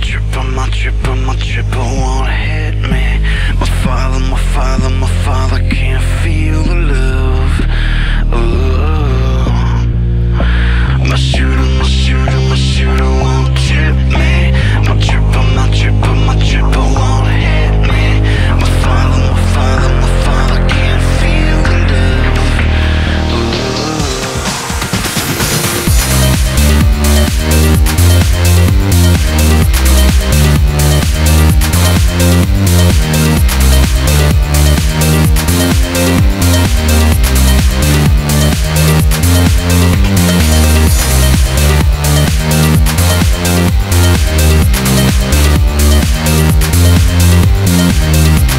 tu peux, tu peux, tu peux,